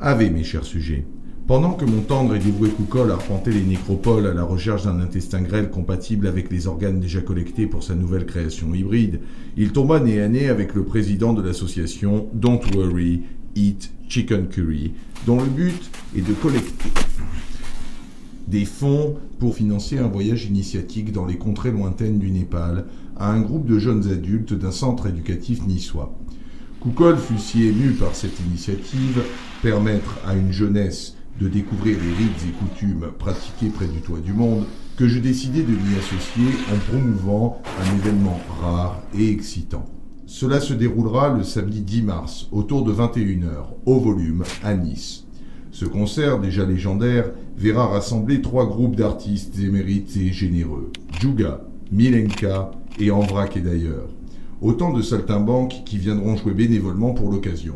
Ave, mes chers sujets. Pendant que mon tendre et dévoué Koukol arpentait les nécropoles à la recherche d'un intestin grêle compatible avec les organes déjà collectés pour sa nouvelle création hybride, il tomba nez à nez avec le président de l'association Don't Worry, Eat Chicken Curry, dont le but est de collecter des fonds pour financer un voyage initiatique dans les contrées lointaines du Népal à un groupe de jeunes adultes d'un centre éducatif niçois. Koukol fut si ému par cette initiative, permettre à une jeunesse de découvrir les rites et coutumes pratiqués près du toit du monde, que je décidai de m'y associer en promouvant un événement rare et excitant. Cela se déroulera le samedi 10 mars, autour de 21h, au volume, à Nice. Ce concert, déjà légendaire, verra rassembler trois groupes d'artistes émérites et généreux. Juga, Milenka et Envrak et d'ailleurs. Autant de saltimbanques qui viendront jouer bénévolement pour l'occasion.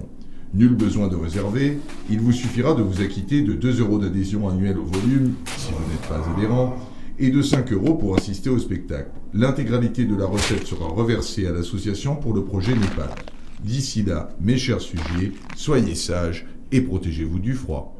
Nul besoin de réserver, il vous suffira de vous acquitter de 2 euros d'adhésion annuelle au volume, si vous n'êtes pas adhérent, et de 5 euros pour assister au spectacle. L'intégralité de la recette sera reversée à l'association pour le projet Népal. D'ici là, mes chers sujets, soyez sages et protégez-vous du froid.